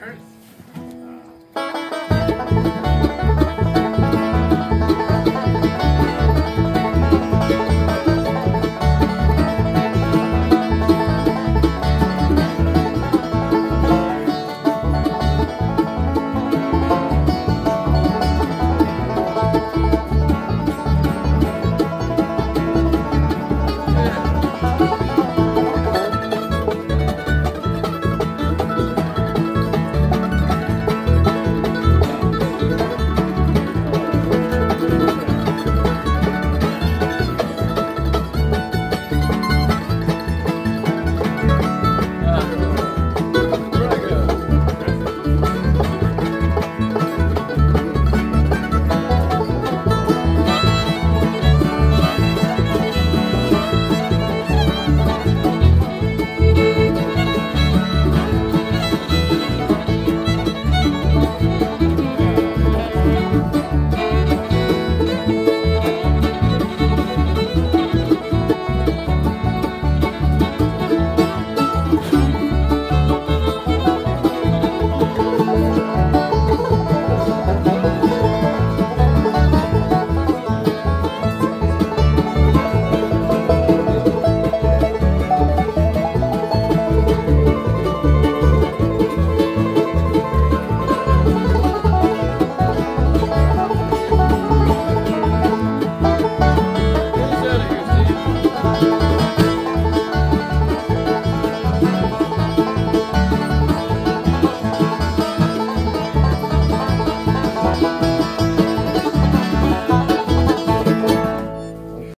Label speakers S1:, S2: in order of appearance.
S1: Earth.